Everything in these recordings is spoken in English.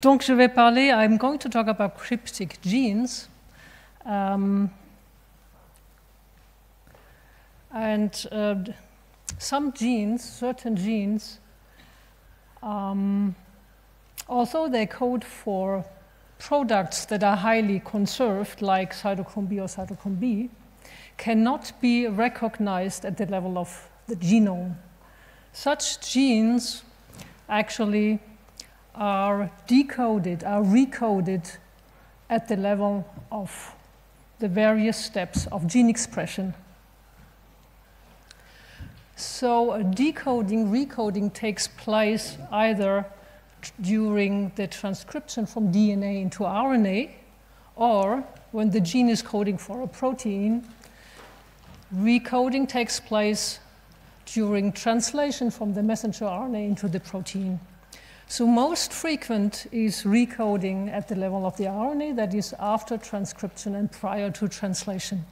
Donc, je vais parler, I'm going to talk about cryptic genes. Um, and uh, some genes, certain genes, um, although they code for products that are highly conserved, like cytochrome B or cytochrome B, cannot be recognized at the level of the genome. Such genes actually are decoded, are recoded at the level of the various steps of gene expression. So decoding, recoding takes place either during the transcription from DNA into RNA, or when the gene is coding for a protein, recoding takes place during translation from the messenger RNA into the protein. So most frequent is recoding at the level of the RNA, that is after transcription and prior to translation.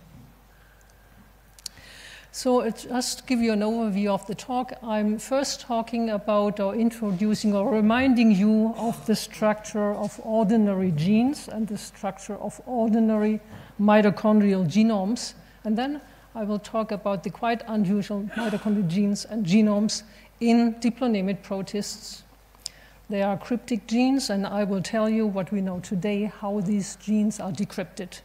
So uh, just to give you an overview of the talk, I'm first talking about or introducing or reminding you of the structure of ordinary genes and the structure of ordinary mitochondrial genomes. And then I will talk about the quite unusual mitochondrial genes and genomes in diplonemid protists they are cryptic genes, and I will tell you what we know today, how these genes are decrypted.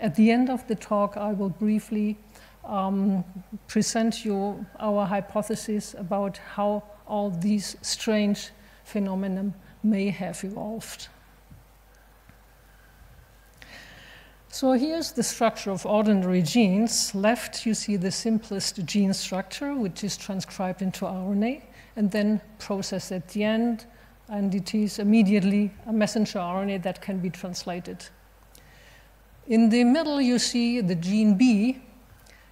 At the end of the talk, I will briefly um, present you our hypothesis about how all these strange phenomena may have evolved. So here's the structure of ordinary genes. Left, you see the simplest gene structure, which is transcribed into RNA and then processed at the end and it is immediately a messenger RNA that can be translated. In the middle, you see the gene B.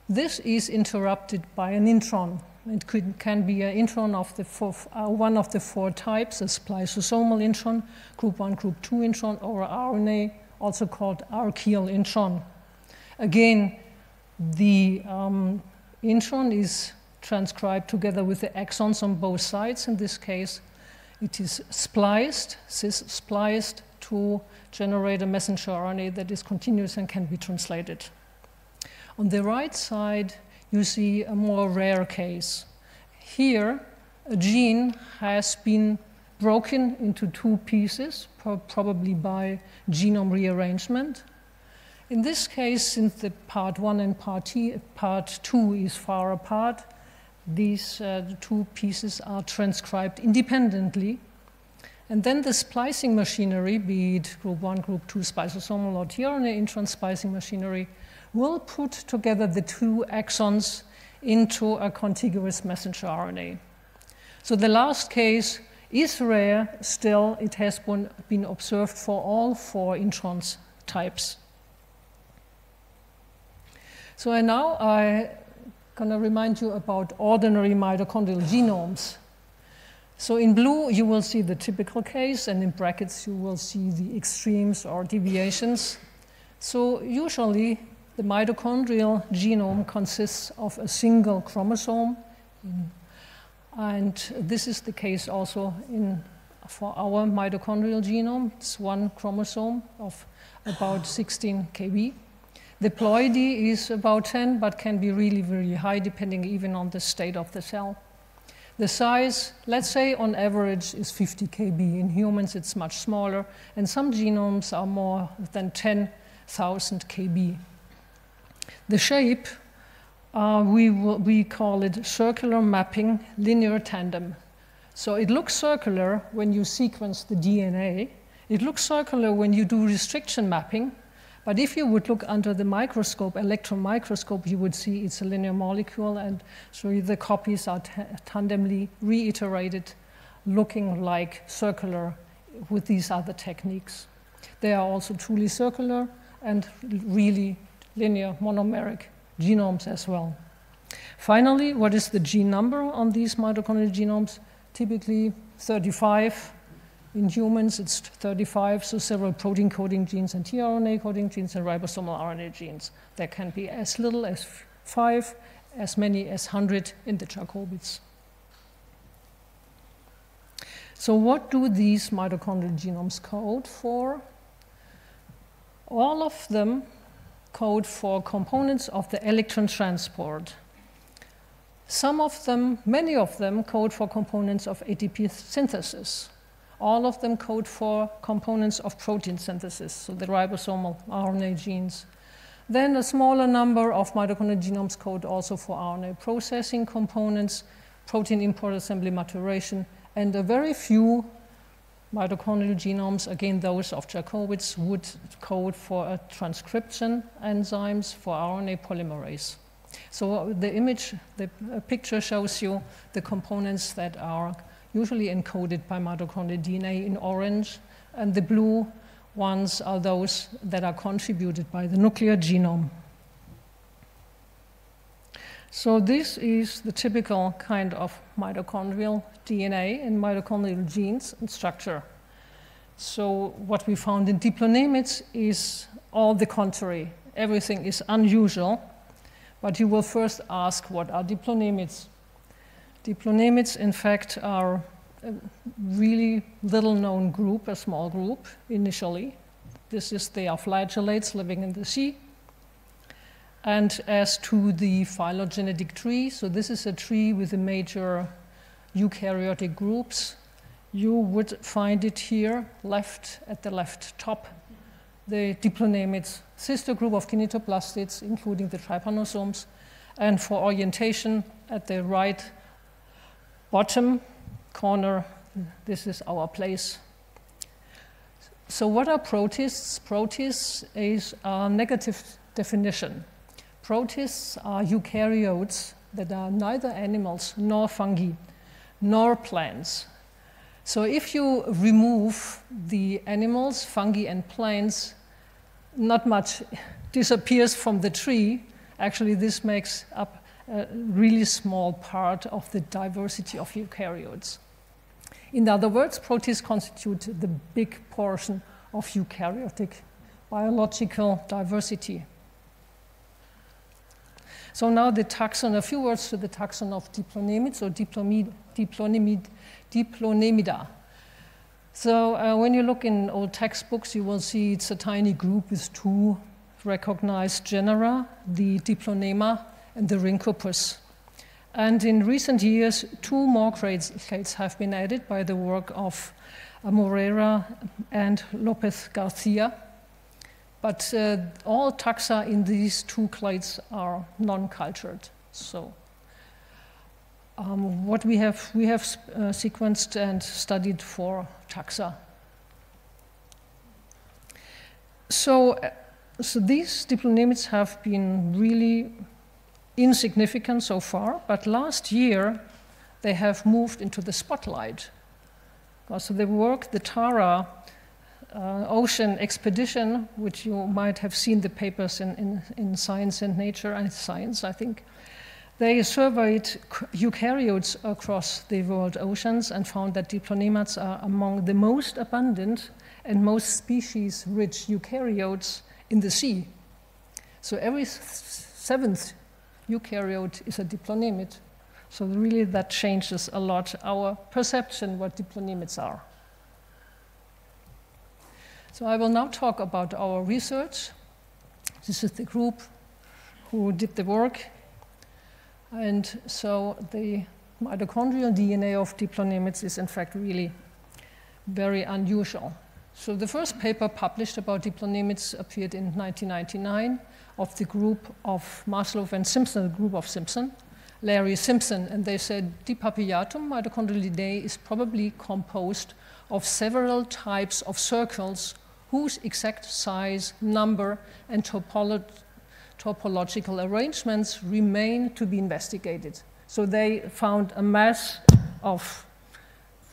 This is interrupted by an intron. It could, can be an intron of the four, uh, one of the four types, a spliceosomal intron, group 1, group 2 intron, or RNA, also called archaeal intron. Again, the um, intron is transcribed together with the exons on both sides, in this case, it is spliced, cis spliced to generate a messenger RNA that is continuous and can be translated. On the right side, you see a more rare case. Here, a gene has been broken into two pieces, probably by genome rearrangement. In this case, since the part one and part, part two is far apart, these uh, two pieces are transcribed independently. And then the splicing machinery, be it group 1, group 2 spliceosomal or tRNA intron splicing machinery, will put together the two exons into a contiguous messenger RNA. So the last case is rare, still it has been, observed for all four introns types. So now I going to remind you about ordinary mitochondrial genomes. So in blue, you will see the typical case, and in brackets, you will see the extremes or deviations. So usually, the mitochondrial genome consists of a single chromosome, and this is the case also in, for our mitochondrial genome. It's one chromosome of about 16 kb. The ploidy is about 10, but can be really, really high, depending even on the state of the cell. The size, let's say on average, is 50 kb. In humans, it's much smaller, and some genomes are more than 10,000 kb. The shape, uh, we, we call it circular mapping linear tandem. So it looks circular when you sequence the DNA. It looks circular when you do restriction mapping, but if you would look under the microscope, electron microscope, you would see it's a linear molecule, and so the copies are tandemly reiterated, looking like circular with these other techniques. They are also truly circular and really linear monomeric genomes as well. Finally, what is the gene number on these mitochondrial genomes? Typically 35 in humans, it's 35, so several protein coding genes and tRNA coding genes and ribosomal RNA genes. There can be as little as five, as many as 100 in the jakobids. So what do these mitochondrial genomes code for? All of them code for components of the electron transport. Some of them, many of them, code for components of ATP synthesis. All of them code for components of protein synthesis, so the ribosomal RNA genes. Then a smaller number of mitochondrial genomes code also for RNA processing components, protein import assembly maturation, and a very few mitochondrial genomes, again those of jakobids, would code for transcription enzymes for RNA polymerase. So the image, the picture shows you the components that are usually encoded by mitochondrial DNA in orange, and the blue ones are those that are contributed by the nuclear genome. So this is the typical kind of mitochondrial DNA and mitochondrial genes and structure. So what we found in diplonemids is all the contrary. Everything is unusual, but you will first ask what are diplonemids? Diplonemids, in fact, are a really little known group, a small group initially. This is they are flagellates living in the sea. And as to the phylogenetic tree, so this is a tree with the major eukaryotic groups. You would find it here, left at the left top, the diplonemids, sister group of kinetoplastids, including the trypanosomes. And for orientation, at the right bottom corner, this is our place. So what are protists? Protists is a negative definition. Protists are eukaryotes that are neither animals nor fungi nor plants. So if you remove the animals, fungi, and plants, not much disappears from the tree. Actually, this makes up a really small part of the diversity of eukaryotes. In other words, protists constitute the big portion of eukaryotic biological diversity. So now the taxon, a few words to the taxon of diplonemids or diplomid, diplonemid, diplonemida. So uh, when you look in old textbooks, you will see it's a tiny group with two recognized genera, the Diplonema and the Rhynchopus. And in recent years, two more clades have been added by the work of Moreira and Lopez Garcia. But uh, all taxa in these two clades are non-cultured. So um, what we have, we have uh, sequenced and studied four taxa. So, uh, so these diplonemids have been really insignificant so far, but last year they have moved into the spotlight. So the work, the Tara uh, ocean expedition, which you might have seen the papers in, in, in Science and Nature and Science, I think. They surveyed eukaryotes across the world oceans and found that diplonemids are among the most abundant and most species rich eukaryotes in the sea. So every seventh eukaryote is a diplonemid. So really that changes a lot our perception what diplonemids are. So I will now talk about our research. This is the group who did the work. And so the mitochondrial DNA of diplonemids is in fact really very unusual. So the first paper published about diplonemids appeared in 1999 of the group of Maslov and Simpson, the group of Simpson, Larry Simpson, and they said D. papillatum mitochondrial DNA is probably composed of several types of circles whose exact size, number, and topolo topological arrangements remain to be investigated. So they found a mass of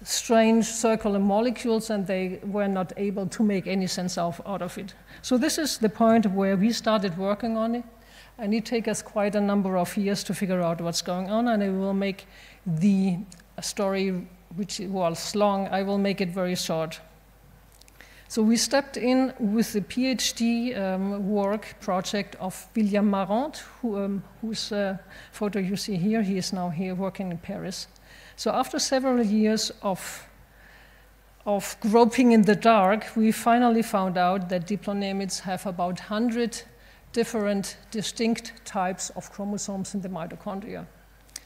strange circular molecules and they were not able to make any sense of, out of it. So this is the point where we started working on it. And it took us quite a number of years to figure out what's going on, and I will make the story, which was long, I will make it very short. So we stepped in with the PhD um, work project of William Marande, who, um, whose uh, photo you see here. He is now here working in Paris. So after several years of of groping in the dark, we finally found out that diplonemids have about 100 different distinct types of chromosomes in the mitochondria.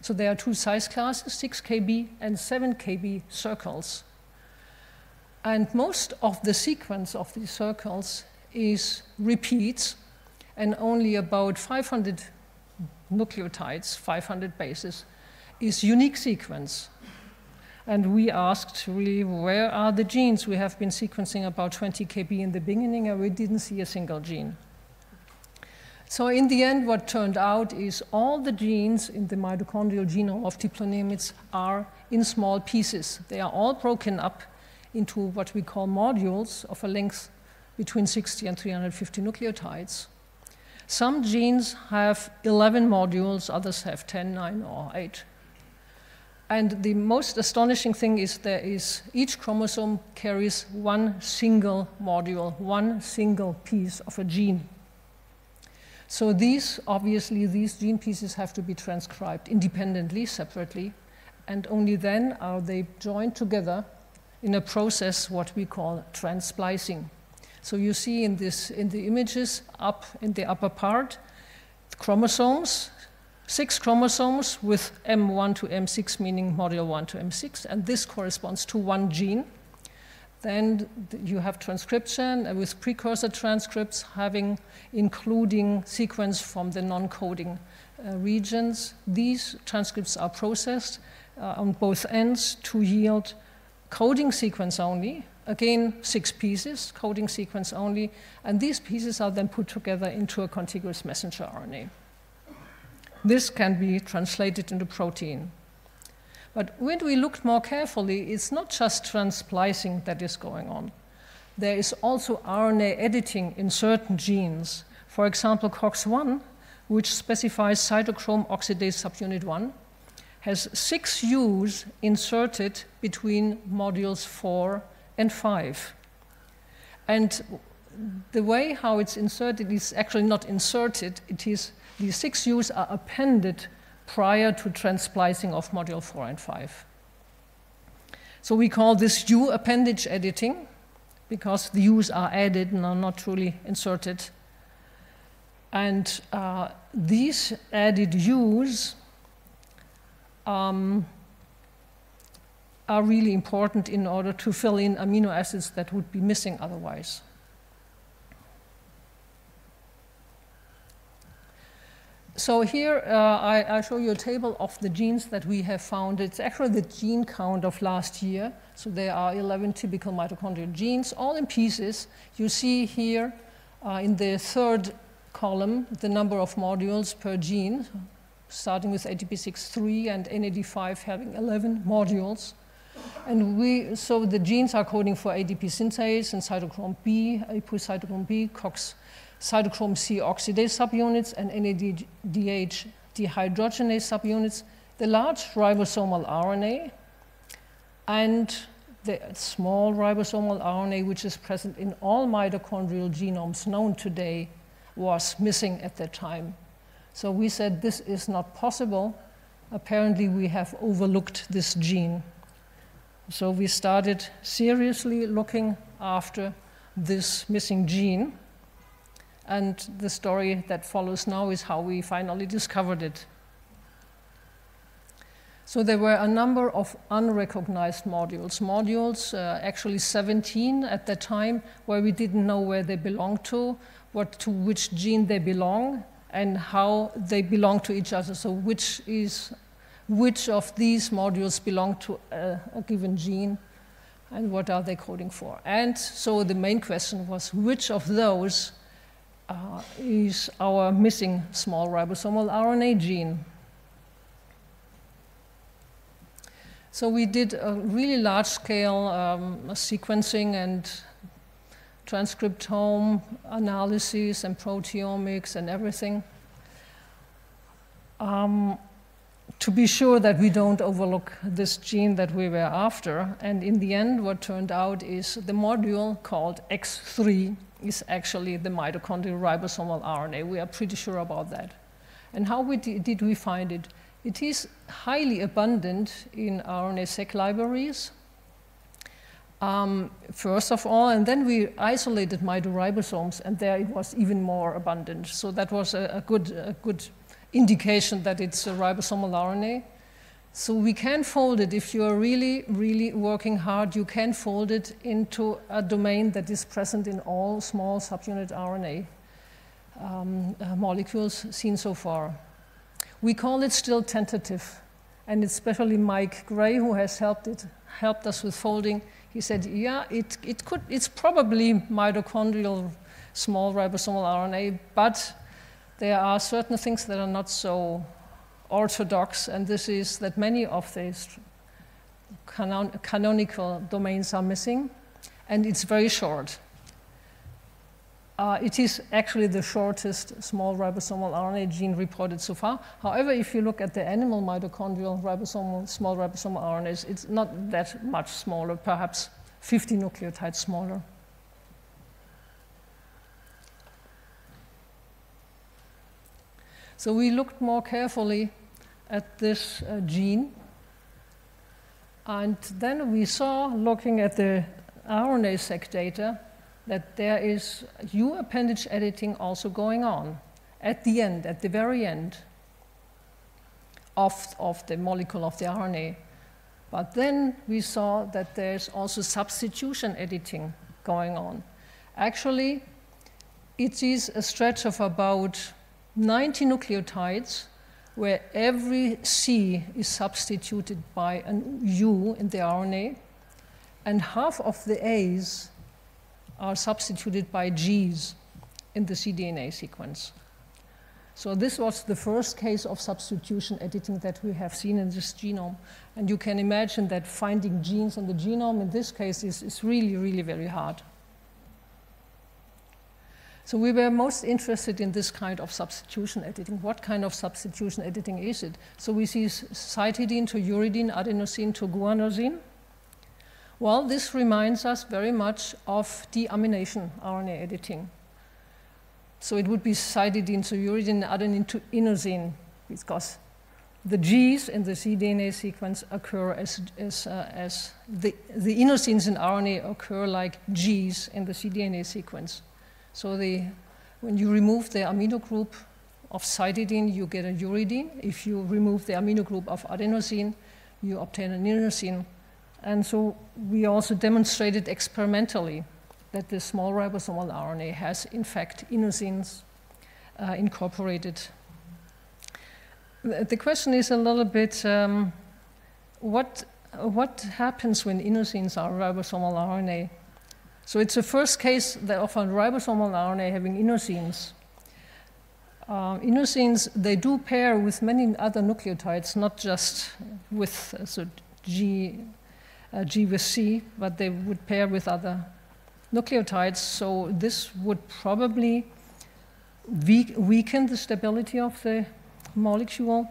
So there are two size classes, 6 kb and 7 kb circles. And most of the sequence of these circles is repeats, and only about 500 nucleotides, 500 bases, is unique sequence. And we asked really, where are the genes? We have been sequencing about 20 kb in the beginning, and we didn't see a single gene. So in the end, what turned out is all the genes in the mitochondrial genome of diplonemids are in small pieces. They are all broken up into what we call modules of a length between 60 and 350 nucleotides. Some genes have 11 modules, others have 10, 9, or 8. And the most astonishing thing is there is each chromosome carries one single module, one single piece of a gene. So these, obviously, these gene pieces have to be transcribed independently, separately, and only then are they joined together in a process what we call trans-splicing. So you see in, this, in the images up in the upper part, chromosomes, six chromosomes with M1 to M6, meaning module 1 to M6, and this corresponds to one gene. Then you have transcription with precursor transcripts having including sequence from the non-coding uh, regions. These transcripts are processed uh, on both ends to yield coding sequence only. Again, six pieces, coding sequence only, and these pieces are then put together into a contiguous messenger RNA. This can be translated into protein. But when we looked more carefully, it's not just trans-splicing that is going on. There is also RNA editing in certain genes. For example, COX1, which specifies cytochrome oxidase subunit 1, has six U's inserted between modules 4 and 5. And the way how it's inserted is actually not inserted, it is these six U's are appended prior to trans-splicing of module 4 and 5. So we call this U appendage editing because the U's are added and are not truly inserted. And uh, these added U's um, are really important in order to fill in amino acids that would be missing otherwise. So here uh, I, I, show you a table of the genes that we have found. It's actually the gene count of last year. So there are 11 typical mitochondrial genes, all in pieces. You see here uh, in the third column the number of modules per gene, starting with ATP63 and NAD5 having 11 modules. And we, so the genes are coding for ATP synthase and cytochrome B, apocytochrome B, COX cytochrome C oxidase subunits and NADH dehydrogenase subunits, the large ribosomal RNA, and the small ribosomal RNA, which is present in all mitochondrial genomes known today, was missing at that time. So we said this is not possible. Apparently, we have overlooked this gene. So we started seriously looking after this missing gene. And the story that follows now is how we finally discovered it. So there were a number of unrecognized modules, modules, uh, actually 17 at that time, where we didn't know where they belonged to, what to which gene they belong, and how they belong to each other. So which is which of these modules belong to a, a given gene, and what are they coding for? And so the main question was which of those uh, is our missing small ribosomal RNA gene. So we did a really large scale um, sequencing and transcriptome analysis and proteomics and everything um, to be sure that we don't overlook this gene that we were after. And in the end, what turned out is the module called X3 is actually the mitochondrial ribosomal RNA. We are pretty sure about that. And how we did we find it? It is highly abundant in RNA-seq libraries, um, first of all, and then we isolated mitoribosomes, and there it was even more abundant. So that was a, a good, a good indication that it's a ribosomal RNA. So we can fold it, if you are really, really working hard, you can fold it into a domain that is present in all small subunit RNA um, uh, molecules seen so far. We call it still tentative, and especially Mike Gray who has helped, it, helped us with folding. He said, yeah, it, it could, it's probably mitochondrial small ribosomal RNA, but there are certain things that are not so orthodox, and this is that many of these canon canonical domains are missing, and it's very short. Uh, it is actually the shortest small ribosomal RNA gene reported so far. However, if you look at the animal mitochondrial ribosomal, small ribosomal RNAs, it's not that much smaller, perhaps 50 nucleotides smaller. So we looked more carefully at this uh, gene. And then we saw, looking at the RNA-seq data, that there is U appendage editing also going on at the end, at the very end of, of the molecule of the RNA. But then we saw that there's also substitution editing going on. Actually, it is a stretch of about 90 nucleotides where every C is substituted by an U in the RNA, and half of the A's are substituted by G's in the cDNA sequence. So this was the first case of substitution editing that we have seen in this genome. And you can imagine that finding genes in the genome in this case is, is really, really very hard. So we were most interested in this kind of substitution editing. What kind of substitution editing is it? So we see cytidine to uridine, adenosine to guanosine. Well, this reminds us very much of deamination RNA editing. So it would be cytidine to uridine, adenine to inosine, because the Gs in the cDNA sequence occur as, as, uh, as the, the inosines in RNA occur like Gs in the cDNA sequence. So the, when you remove the amino group of cytidine, you get a uridine. If you remove the amino group of adenosine, you obtain an inosine. And so we also demonstrated experimentally that the small ribosomal RNA has, in fact, inosines uh, incorporated. The question is a little bit um, what, what happens when inosines are ribosomal RNA? So it's the first case that of a ribosomal RNA having inosines. Uh, inosines, they do pair with many other nucleotides, not just with uh, so G, uh, G with C, but they would pair with other nucleotides. So this would probably weaken the stability of the molecule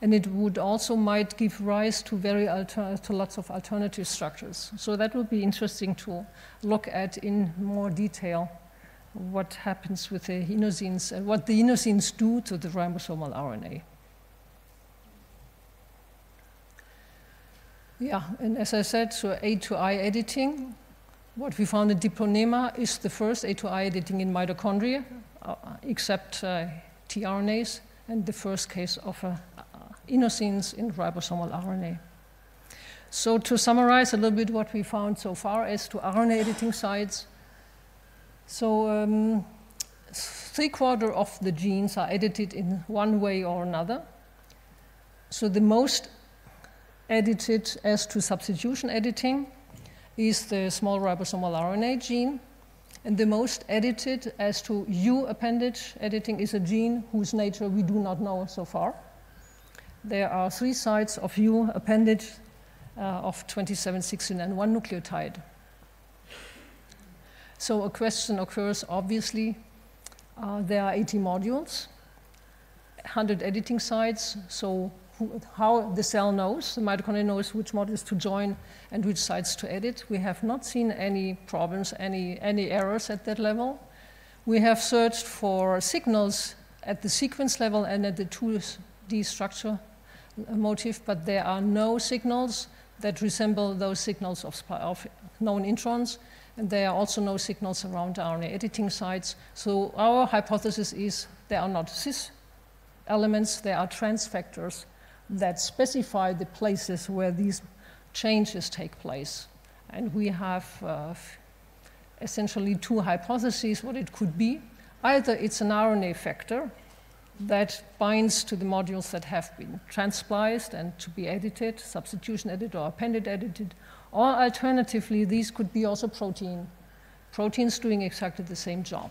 and it would also might give rise to very to lots of alternative structures. So that would be interesting to look at in more detail what happens with the inosines and what the inosines do to the ribosomal RNA. Yeah, and as I said, so A to I editing, what we found in Diplonema is the first A to I editing in mitochondria, uh, except uh, tRNAs, and the first case of a inosines in ribosomal RNA. So to summarize a little bit what we found so far as to RNA editing sites, so um, three quarter of the genes are edited in one way or another. So the most edited as to substitution editing is the small ribosomal RNA gene. And the most edited as to U appendage editing is a gene whose nature we do not know so far there are three sites of U appendage uh, of 2716 and one nucleotide. So a question occurs, obviously, uh, there are 80 modules, 100 editing sites, so who, how the cell knows, the mitochondria knows which modules to join and which sites to edit. We have not seen any problems, any, any errors at that level. We have searched for signals at the sequence level and at the 2D structure motif, but there are no signals that resemble those signals of, of known introns, and there are also no signals around RNA editing sites. So our hypothesis is there are not cis elements, there are trans factors that specify the places where these changes take place. And we have uh, essentially two hypotheses what it could be. Either it's an RNA factor that binds to the modules that have been trans-spliced and to be edited, substitution edited or appended edited, or alternatively, these could be also protein, proteins doing exactly the same job.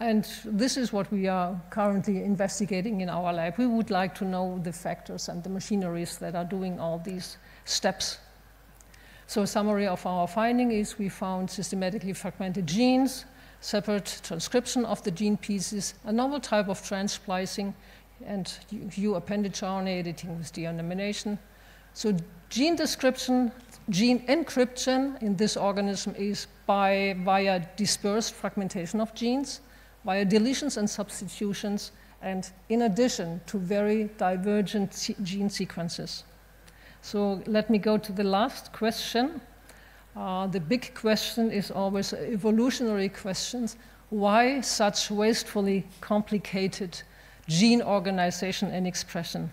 And this is what we are currently investigating in our lab. We would like to know the factors and the machineries that are doing all these steps. So a summary of our finding is we found systematically fragmented genes, separate transcription of the gene pieces, a novel type of trans-splicing, and U appendage RNA editing with deamination. So gene description, gene encryption in this organism is by via dispersed fragmentation of genes via deletions and substitutions, and in addition to very divergent gene sequences. So let me go to the last question. Uh, the big question is always evolutionary questions. Why such wastefully complicated gene organization and expression?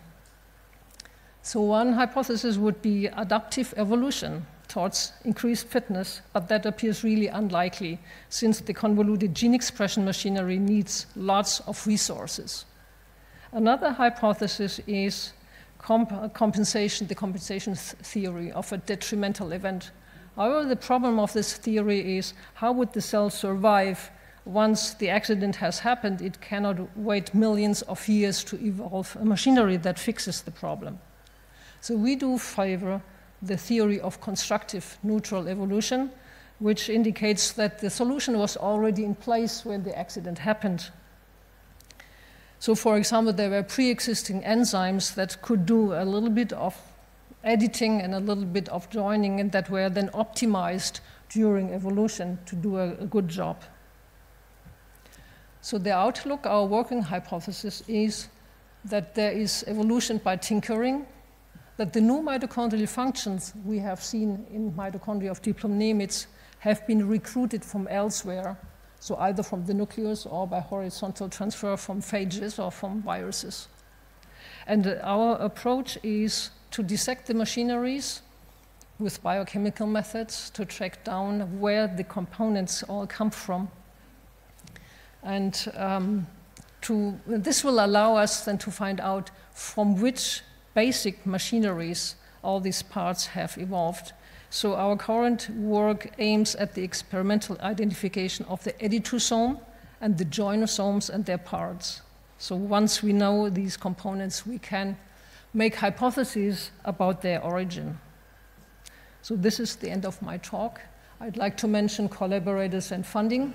So one hypothesis would be adaptive evolution towards increased fitness, but that appears really unlikely since the convoluted gene expression machinery needs lots of resources. Another hypothesis is comp compensation, the compensation th theory of a detrimental event. However, the problem of this theory is how would the cell survive once the accident has happened? It cannot wait millions of years to evolve a machinery that fixes the problem. So we do favor the theory of constructive neutral evolution, which indicates that the solution was already in place when the accident happened. So, for example, there were pre existing enzymes that could do a little bit of editing and a little bit of joining, and that were then optimized during evolution to do a, a good job. So, the outlook, our working hypothesis is that there is evolution by tinkering that the new mitochondrial functions we have seen in mitochondria of diplonemids have been recruited from elsewhere, so either from the nucleus or by horizontal transfer from phages or from viruses. And our approach is to dissect the machineries with biochemical methods to track down where the components all come from. And um, to, this will allow us then to find out from which basic machineries all these parts have evolved. So our current work aims at the experimental identification of the editosome and the joinosomes and their parts. So once we know these components, we can make hypotheses about their origin. So this is the end of my talk. I'd like to mention collaborators and funding.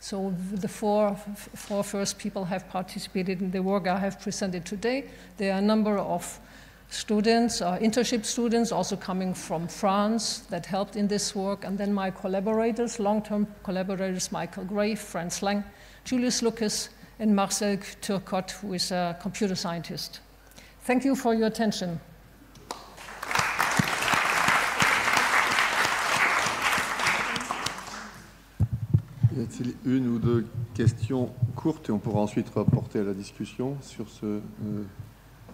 So the four, four first people have participated in the work I have presented today. There are a number of students, uh, internship students also coming from France that helped in this work, and then my collaborators, long-term collaborators, Michael Gray, Franz Lang, Julius Lukeš, and Marcel Turcotte, who is a computer scientist. Thank you for your attention. Y a-t-il une ou deux questions courtes et on pourra ensuite rapporter à la discussion sur ce, euh,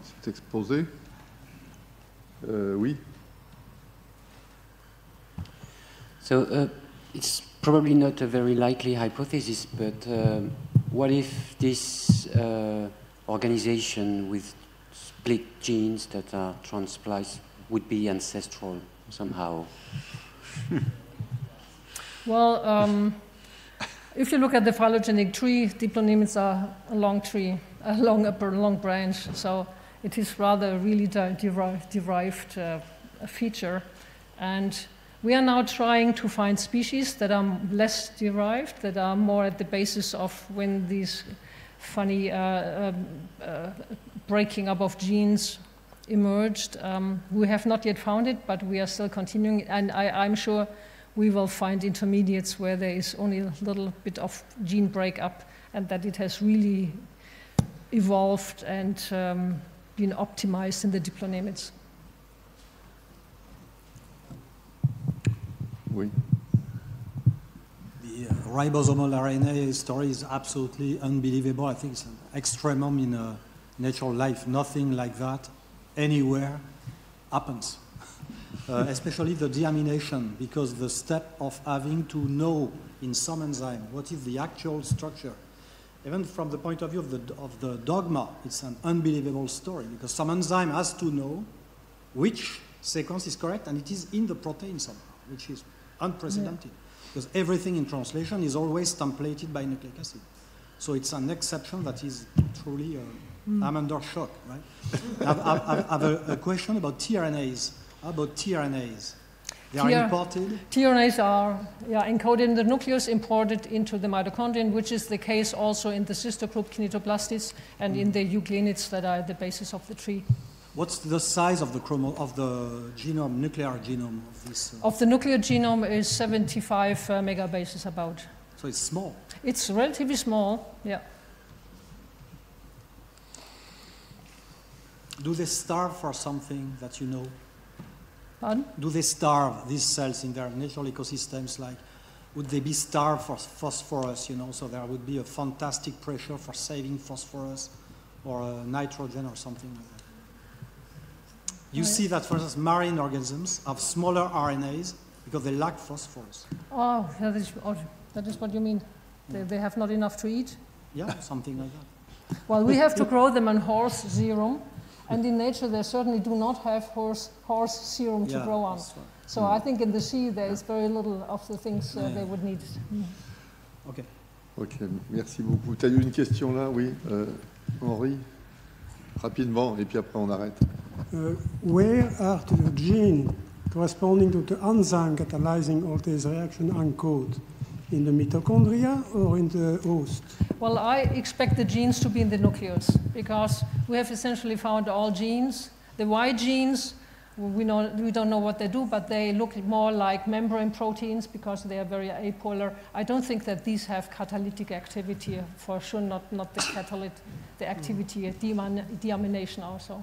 cet exposé euh, Oui. So uh, it's probably not a very likely hypothesis, but uh, what if this uh, organization with split genes that are trans-spliced would be ancestral somehow? well, um, if you look at the phylogenetic tree, diplonemids are a long tree, a long upper long branch. So it is rather a really derived, derived uh, feature. And we are now trying to find species that are less derived, that are more at the basis of when these funny uh, um, uh, breaking up of genes emerged. Um, we have not yet found it, but we are still continuing. And I, I'm sure we will find intermediates where there is only a little bit of gene breakup and that it has really evolved and um, been optimized in the diplonemes. Oui. The uh, ribosomal RNA story is absolutely unbelievable. I think it's an extremum in uh, natural life. Nothing like that anywhere happens. Uh, especially the deamination, because the step of having to know in some enzyme what is the actual structure, even from the point of view of the, of the dogma, it's an unbelievable story, because some enzyme has to know which sequence is correct, and it is in the protein somehow, which is unprecedented. Because everything in translation is always templated by nucleic acid. So it's an exception that is truly, uh, I'm under shock, right? I've, I've, I've- I've a, a question about tRNAs. How about tRNAs? They are imported. tRNAs are yeah, encoded in the nucleus, imported into the mitochondrion, which is the case also in the sister group kinetoplastids and in the euglenids that are the basis of the tree. What's the size of the chromo of the genome, nuclear genome of this? Uh, Of the nuclear genome is 75 uh, megabases about. so it's small. It's relatively small, yeah. Do they starve for something that you know? Pardon? Do they starve these cells in their natural ecosystems? Like, would they be starved for phosphorus? You know, so there would be a fantastic pressure for saving phosphorus or uh, nitrogen or something like that. You yeah. see that, for instance, marine organisms have smaller RNAs because they lack phosphorus. Oh, that is, oh, that is what you mean. They, they have not enough to eat. Yeah, something like that. Well, we have to grow them on horse serum, and in nature they certainly do not have horse, horse serum to yeah, grow on. right. So I think in the sea there is very little of the things uh, Yeah. they would need. Okay. Ok, merci beaucoup. Tu as eu une question là, oui, euh, Henri Rapidement, et puis après on arrête. Uh, where are the gene corresponding to the enzyme catalyzing all these reactions encoded? In the mitochondria or in the host? Well, I expect the genes to be in the nucleus because we have essentially found all genes. The Y genes, we, know, we don't know what they do, but they look more like membrane proteins because they are very apolar. I don't think that these have catalytic activity, for sure, not, not the catalytic, the activity, deamin- deamination also.